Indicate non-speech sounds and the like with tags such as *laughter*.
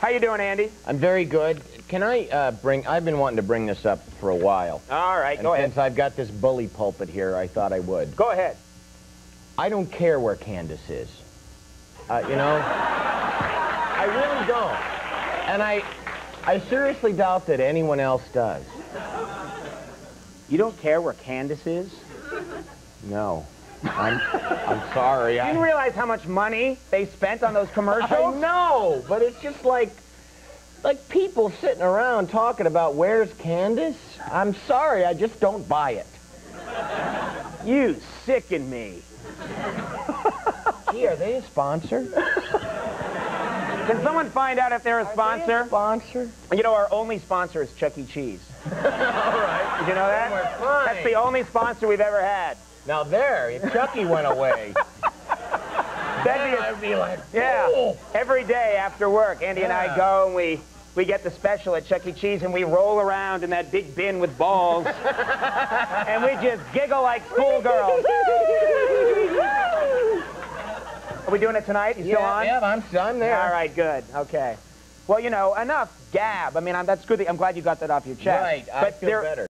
How you doing, Andy? I'm very good. Can I uh, bring? I've been wanting to bring this up for a while. All right, And go ahead. since I've got this bully pulpit here, I thought I would. Go ahead. I don't care where Candice is. Uh, you know, I really don't. And I, I seriously doubt that anyone else does. You don't care where Candice is? No. I'm, I'm sorry. I, didn't realize how much money they spent on those commercials? I know, but it's just like, like people sitting around talking about where's Candice. I'm sorry, I just don't buy it. You sicken me. Gee, are they a sponsor? Can someone find out if they're a sponsor? Sponsor? You know, our only sponsor is Chuck E. Cheese. All right. You know that? That's the only sponsor we've ever had. Now there, if Chucky went away, That'd be a- I'd be like, Yeah. Every day after work, Andy and I go and we we get the special at Chuck E. Cheese and we roll around in that big bin with balls *laughs* and we just giggle like schoolgirls. *laughs* Are we doing it tonight? You still yeah, on? yeah, I'm, I'm there. All right, good. Okay. Well, you know, enough gab. I mean, I'm, that's good. That, I'm glad you got that off your chest. Right, I but feel there, better.